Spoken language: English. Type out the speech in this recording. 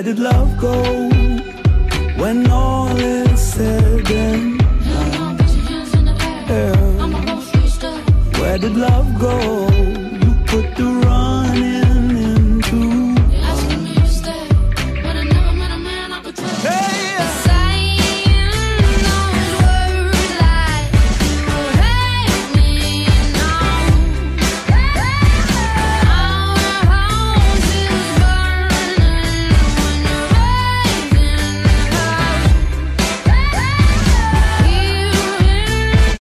where did love go when all is said and done? Yeah. Where did love go?